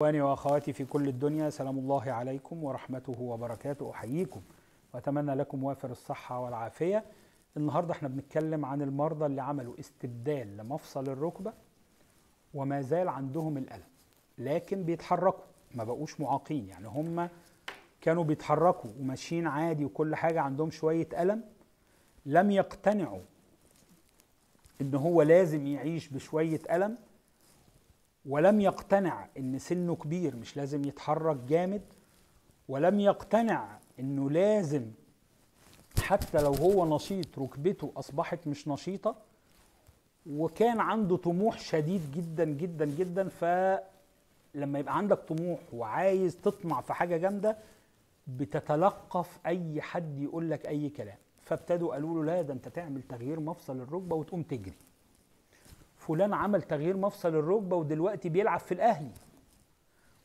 إخواني وأخواتي في كل الدنيا سلام الله عليكم ورحمته وبركاته. أحييكم وأتمنى لكم وافر الصحة والعافية. النهاردة إحنا بنتكلم عن المرضى اللي عملوا استبدال لمفصل الركبة وما زال عندهم الألم لكن بيتحركوا ما بقوش معاقين. يعني هم كانوا بيتحركوا وماشيين عادي وكل حاجة عندهم شوية ألم لم يقتنعوا إن هو لازم يعيش بشوية ألم. ولم يقتنع إن سنه كبير مش لازم يتحرك جامد. ولم يقتنع إنه لازم حتى لو هو نشيط ركبته أصبحت مش نشيطة. وكان عنده طموح شديد جدا جدا جدا. فلما يبقى عندك طموح وعايز تطمع في حاجة جامدة بتتلقف أي حد يقول لك أي كلام. فابتدوا قالوا له لا ده أنت تعمل تغيير مفصل الركبة وتقوم تجري. فلان عمل تغيير مفصل الركبة ودلوقتي بيلعب في الأهلي.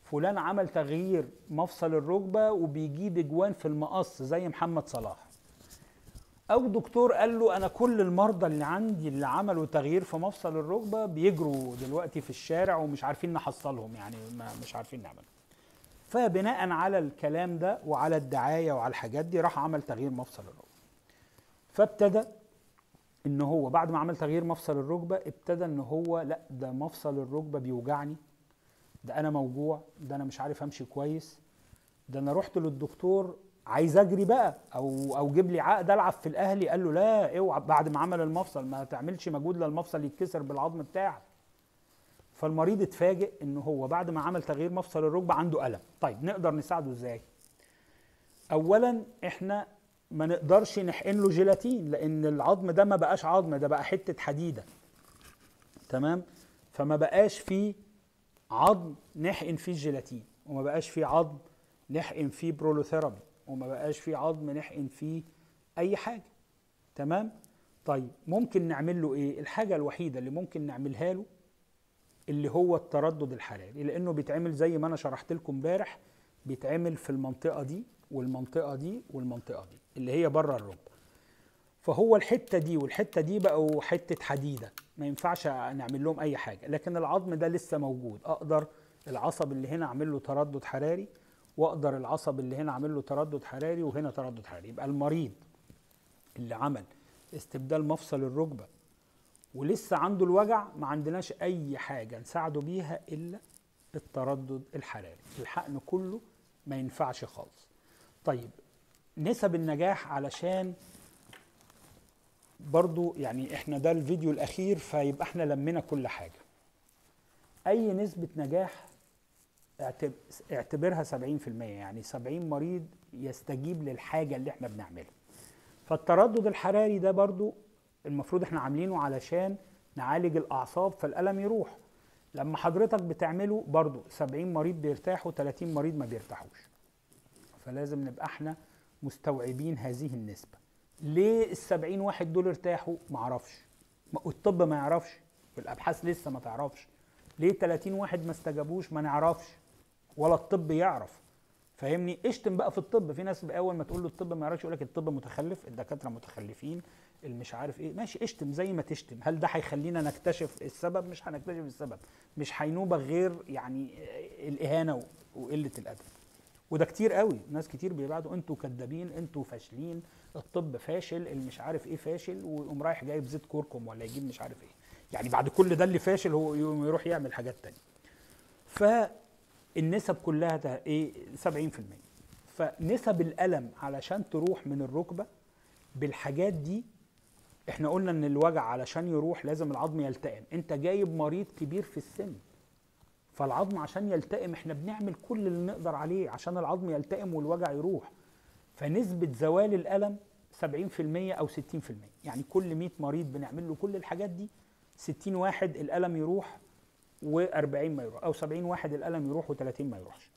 فلان عمل تغيير مفصل الركبة وبيجيب اجوان في المقص زي محمد صلاح. أو دكتور قال له أنا كل المرضى اللي عندي اللي عملوا تغيير في مفصل الركبة بيجروا دلوقتي في الشارع ومش عارفين نحصلهم يعني ما مش عارفين نعمل فبناء على الكلام ده وعلى الدعاية وعلى الحاجات دي راح عمل تغيير مفصل الركبة. فابتدى إن هو بعد ما عمل تغيير مفصل الركبة ابتدى إن هو لأ ده مفصل الركبة بيوجعني ده أنا موجوع ده أنا مش عارف أمشي كويس ده أنا رحت للدكتور عايز أجري بقى أو أو جيب لي عقد ألعب في الأهلي قال له لا اوعى بعد ما عمل المفصل ما تعملش مجهود للمفصل يتكسر بالعظم بتاعك. فالمريض اتفاجئ إن هو بعد ما عمل تغيير مفصل الركبة عنده ألم. طيب نقدر نساعده إزاي؟ اولا إحنا ما نقدرش نحقن له جيلاتين لأن العظم ده ما بقاش عظم ده بقى حتة حديدة. تمام؟ فما بقاش فيه عظم نحقن فيه الجيلاتين وما بقاش فيه عظم نحقن فيه برولوثيرابي وما بقاش فيه عظم نحقن فيه أي حاجة. تمام؟ طيب ممكن نعمل له إيه؟ الحاجة الوحيدة اللي ممكن نعملها له اللي هو التردد الحراري لأنه بيتعمل زي ما أنا شرحت لكم امبارح بيتعمل في المنطقة دي. والمنطقة دي والمنطقة دي اللي هي بره الركبة. فهو الحتة دي والحتة دي بقوا حتة حديدة ما ينفعش نعمل لهم أي حاجة. لكن العظم ده لسه موجود. أقدر العصب اللي هنا أعمل له تردد حراري وأقدر العصب اللي هنا أعمل له تردد حراري وهنا تردد حراري. يبقى المريض اللي عمل استبدال مفصل الركبة ولسه عنده الوجع ما عندناش أي حاجة نساعده بيها إلا التردد الحراري. الحقن كله ما ينفعش خالص. طيب نسب النجاح علشان برضو يعني إحنا ده الفيديو الأخير فيبقى إحنا لمينا كل حاجة. أي نسبة نجاح اعتبرها 70% يعني 70 مريض يستجيب للحاجة اللي إحنا بنعملها. فالتردد الحراري ده برضو المفروض إحنا عاملينه علشان نعالج الأعصاب فالألم يروح. لما حضرتك بتعمله برضو 70 مريض بيرتاحوا 30 مريض ما بيرتاحوش. فلازم نبقى إحنا مستوعبين هذه النسبة. ليه السبعين واحد دول ارتاحوا معرفش الطب ما يعرفش. والأبحاث لسه ما تعرفش. ليه 30 واحد ما استجابوش؟ ما نعرفش. ولا الطب يعرف. فاهمني؟ اشتم بقى في الطب. في ناس أول ما تقول له الطب ما يعرفش يقول لك الطب متخلف الدكاترة متخلفين المش عارف إيه. ماشي اشتم زي ما تشتم. هل ده هيخلينا نكتشف السبب؟ مش هنكتشف السبب. مش هينوبك غير يعني الإهانة وقلة الأدب. وده كتير قوي. ناس كتير بيبعتوا أنتوا كدابين أنتوا فاشلين الطب فاشل اللي مش عارف إيه فاشل ويقوم رايح جايب زيت كركم ولا يجيب مش عارف إيه. يعني بعد كل ده اللي فاشل هو يروح يعمل حاجات تانية. فالنسب كلها ده إيه؟ 70% فنسب الألم علشان تروح من الركبة بالحاجات دي إحنا قلنا إن الوجع علشان يروح لازم العظم يلتئم. انت جايب مريض كبير في السن. فالعظم عشان يلتئم إحنا بنعمل كل اللي نقدر عليه عشان العظم يلتئم والوجع يروح. فنسبة زوال الألم 70% أو 60% يعني كل 100 مريض بنعمل له كل الحاجات دي 60 واحد الألم يروح و40 ما يروح أو 70 واحد الألم يروح و30 ما يروحش.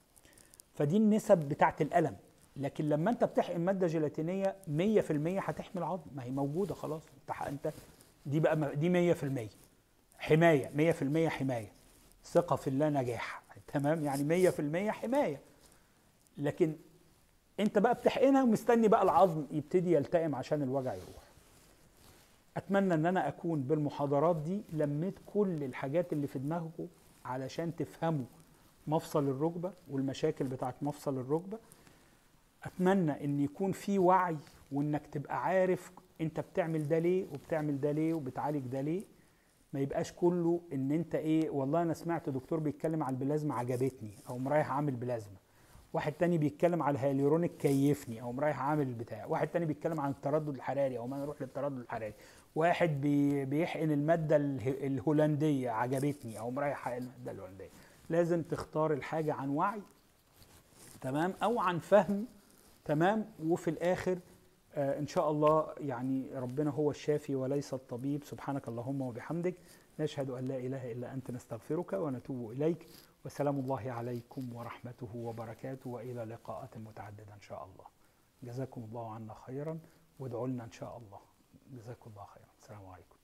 فدي النسب بتاعت الألم. لكن لما أنت بتحقن مادة جيلاتينية 100% هتحمي العظم. ما هي موجودة خلاص انت انت دي بقى دي 100% حماية 100% حماية. ثقة في الله نجاح. تمام؟ يعني 100% حماية. لكن انت بقى بتحقنها ومستني بقى العظم يبتدي يلتئم عشان الوجع يروح؟ أتمنى إن أنا أكون بالمحاضرات دي لميت كل الحاجات اللي في دماغكم علشان تفهموا مفصل الركبة والمشاكل بتاعت مفصل الركبة. أتمنى إن يكون في وعي وإنك تبقى عارف أنت بتعمل ده ليه وبتعمل ده ليه وبتعالج ده ليه. ما يبقاش كله إن أنت إيه والله أنا سمعت دكتور بيتكلم على البلازما عجبتني أو رايح اعمل بلازما. واحد تاني بيتكلم على الهيالورونيك كيفني أو رايح اعمل البتاع واحد تاني بيتكلم عن التردد الحراري أو ما أروح للتردد الحراري. واحد بي بيحقن المادة اله- الهولندية عجبتني أو رايح احقن المادة الهولندية. لازم تختار الحاجة عن وعي تمام أو عن فهم تمام وفي الآخر إن شاء الله يعني ربنا هو الشافي وليس الطبيب. سبحانك اللهم وبحمدك. نشهد أن لا إله إلا أنت نستغفرك ونتوب إليك. وسلام الله عليكم ورحمته وبركاته. وإلى لقاءات متعدده إن شاء الله. جزاكم الله عنا خيرا. وادعوا لنا إن شاء الله. جزاكم الله خيرا. السلام عليكم.